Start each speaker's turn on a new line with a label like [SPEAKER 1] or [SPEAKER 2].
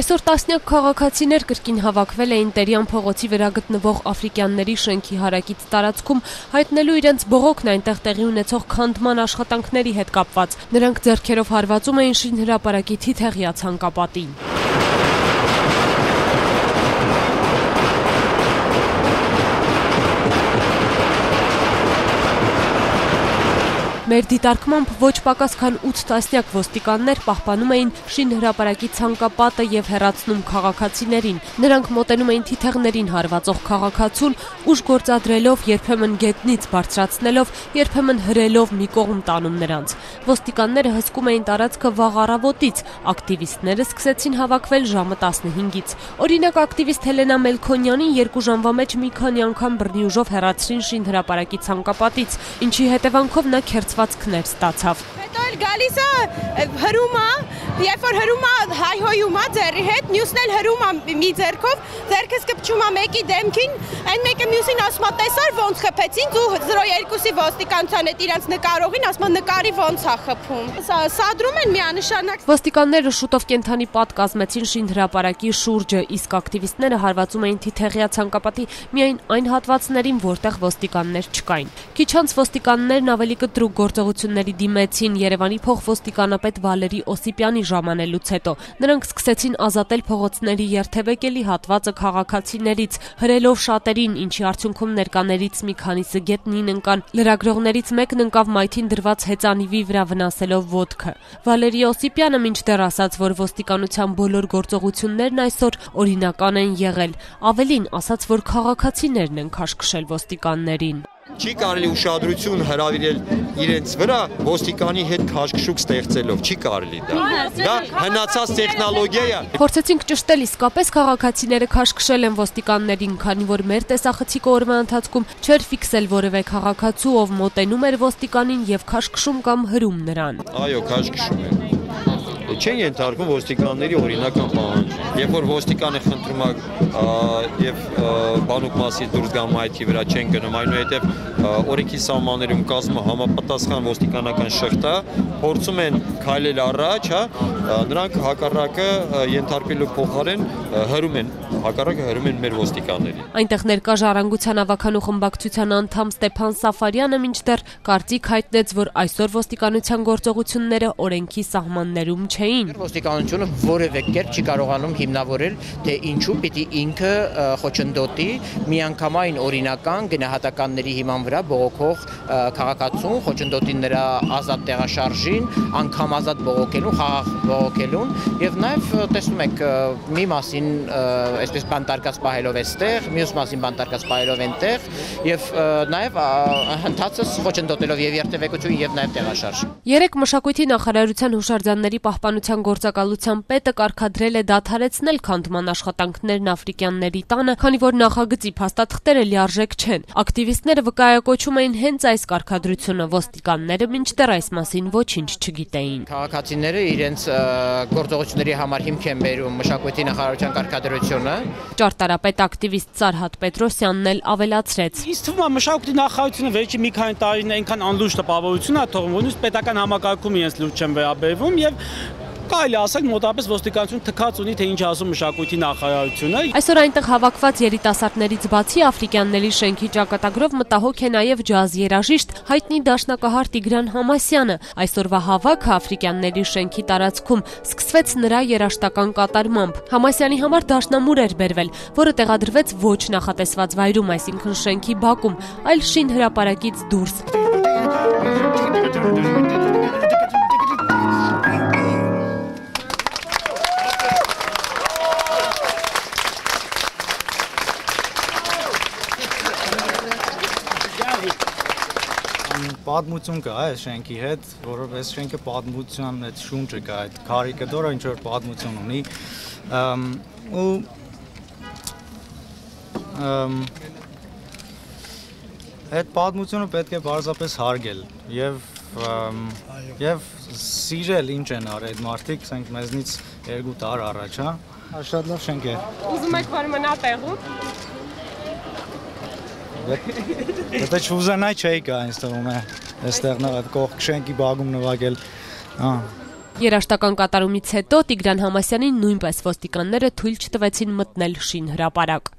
[SPEAKER 1] Այսօր տասնյակ քաղաքացիներ կրկին հավաքվել էին Տերյան փողոցի վրա գտնվող աֆրիկյանների շենքի հարակից տարածքում, հայտնելու իրենց բողոքն այնտեղ տեղի ունեցող քանդման աշխատանքների հետ կապված։ Նրանք ձեռքերով հարվածում էին շինհրապարակի թիթեղյա ցանկապատին։ Մեր դիտարկմամբ ոչ պակաս քան 8 տասնյակ ոստիկաններ պահպանում էին շինհրապարակի ցանկապատը եւ հերացնում քաղաքացիներին։ Նրանք մոտենում էին թիթեղներին հարվածող քաղաքացուն, ուժ գործադրելով, երբեմն գետնից բարձրացնելով, երբեմն հրելով մի կողմ տանում նրանց։ Ոստիկանները հսկում էին տարածքը վաղ առավոտից, ակտիվիստները սկսեցին հավաքվել ժամը 15-ից։ Օրինակ ակտիվիստ Հելենա Մելքոնյանին երկու ժամվա մեջ մի քանի անգամ բռնի ուժով հեռացրին շինհրապարակի ցանկապատից, ինչի հետևանքով նա քերծված կասվածքներ ստացավ։
[SPEAKER 2] Հետո էլ գալիս է հրում է, երբ որ հրում է հայհոյում է ձեռի հետ, մյուսն էլ հրում է մի ձեռքով, ձեռքս կպչում է մեկի դեմքին, այն մեկը մյուսին ասում է տեսար ոնց խփեցին ու 02-ի ոստիկանության հետ իրանց նկարողին ասում է նկարի ոնց է խփում։ Սադրում են միանշանակ։
[SPEAKER 1] Ոստիկանները շուտով կենթանի պատ կազմեցին շինհրապարակի շուրջը, իսկ ակտիվիստները հարվածում էին թիթեղյա ցանկապատի միայն այն հատվածներին, որտեղ ոստիկաններ չկային։ Քիչ անց ոստիկաններն ավելի կտրուկ գործողությունների դիմեցին. Երևանի փոխոստիկանապետ Վալերի Օսիպյանի ժամանելուց հետո։ Նրանք սկսեցին ազատել փողոցների երթևեկելի հատվածը քաղաքացիներից, հրելով շատերին, ինչի արդյունքում ներկաներից մի քանիսը գետնին ընկան։ Լրագրողներից մեկն ընկավ մայթին դրված հեծանիվի վրա վնասելով ոդկը։ Վալերի Օսիպյանը մինչդեռ ասաց, որ ոստիկանության բոլոր գործողություններն այսօր օրինական են եղել։ Ավելին ասաց, որ քաղաքացիներն են քաշքշել ոստիկաններին
[SPEAKER 3] չի կարելի ուշադրություն հրավիրել իրենց վրա ոստիկանի հետ քաշքշուկ ստեղծելով չի կարելի դա դա հնացած տեխնոլոգիա է
[SPEAKER 1] փորձեցինք ճշտել իսկապես քաղաքացիները քաշքշել են ոստիկաններին քանի որ մեր տեսախցիկը օրվա ընթացքում չէր ֆիքսել որևէ քաղաքացու ով մոտենում էր ոստիկանին եւ քաշքշում կամ հրում նրան
[SPEAKER 3] այո քաշքշում են չեն ենթարկվում ոստիկանների օրինական պահանջ։ Երբ որ ոստիկանը խնդրում է եւ բանուկ մասի դուրս գամ այդի վրա չեն գնում, այնուհետեւ օրենքի սահմաններում կազմը համապատասխան ոստիկանական շղթա փորձում են քայլել առաջ, հա, նրանք հակառակը ենթարկելու փոխարեն հրում են հակառակը հրում են մեր ոստիկաններին։
[SPEAKER 1] Այնտեղ ներկա ժառանգության ավականու խմբակցության անդամ Ստեփան Սաֆարյանը մինչդեռ կարծիք հայտնեց, որ այսօր ոստիկանության գործողությունները օրենքի սահմաններում չէին։
[SPEAKER 4] Ոստիկանությունը որևէ կերպ չի կարողանում հիմնավորել, թե ինչու պիտի ինքը խոչընդոտի միանգամայն օրինական գնահատականների հիման վրա բողոքող քաղաքացուն, խոչընդոտի նրա ազատ տեղաշարժին, անգամ ազատ բողոքելուն, խաղաղ բողոքելուն եւ նաեւ տեսնում եք մի մասին այսպես բանտարկած պահելով այստեղ, մյուս մասին բանտարկած պահելով այնտեղ եւ նաեւ հնդածս խոչընդոտելով եւ երթևեկություն եւ նաեւ տեղաշարժ։
[SPEAKER 1] Երեք մշակույթի նախարարության հուշարձանների պահպանության գործակալության պետը կարգադրել է դադարեցնել քանդման աշխատանքներն աֆրիկյանների տանը, քանի որ նախագծի փաստաթղթերը լիարժեք չեն։ Ակտիվիստները վկայակոչում էին հենց այս կարգադրությունը, ոստիկանները մինչդեռ այս մասին ոչինչ չգիտեին։
[SPEAKER 4] Քաղաքացիները իրենց գործողությունների համար հիմք են բերում մշակույթի նախարարության կարգադրությունը
[SPEAKER 1] Ճարտարապետ ակտիվիստ Սարհատ Պետրոսյանն էլ ավելացրեց։
[SPEAKER 5] Իսկ թվում է մշակույթի նախարարությունը վերջի մի քանի տարին այնքան անլուրջ տպավորություն է թողում, որ նույնիսկ պետական համակարգում իրենց լուրջ չեն վերաբերվում եւ կարելի ասել մոտապես ոստիկանություն թքած ունի թե ինչ ասում մշակույթի նախարարությունը։
[SPEAKER 1] Այսօր այնտեղ հավաքված երիտասարդներից բացի աֆրիկյանների շենքի ճակատագրով մտահոգ է նաև ջազ երաժիշտ հայտնի դաշնակահար Տիգրան Համասյանը։ Այսօրվա հավաքը աֆրիկյանների շենքի տարածքում սկսվեց նրա երաշտական կատարմամբ։ Համասյանի համար դաշնամուր էր բերվել, որը տեղադրվեց ոչ նախատեսված վայրում, այսինքն շենքի բակում, այլ շին հրապարակից դուրս։
[SPEAKER 6] պատմություն կա այս շենքի հետ, որով այս շենքը պատմության այդ շունչը կա, այդ քարիկը դորա ինչ որ պատմություն ունի։ ու այդ պատմությունը պետք է բարձրապես հարգել եւ եւ սիրել ինչ են արել այդ մարդիկ, ասենք մեզնից երկու տար առաջ, հա։ Շատ լավ շենք է։
[SPEAKER 1] Ուզում եք որ մնա տեղում։
[SPEAKER 6] Եթե չուզենայի չէի գա ինձ թվում է այստեղ կողք շենքի բագում նվագել։ Հա։
[SPEAKER 1] Երաշտական կատարումից հետո Տիգրան Համասյանին նույնպես ոստիկանները թույլ չտվեցին մտնել շին հրապարակ։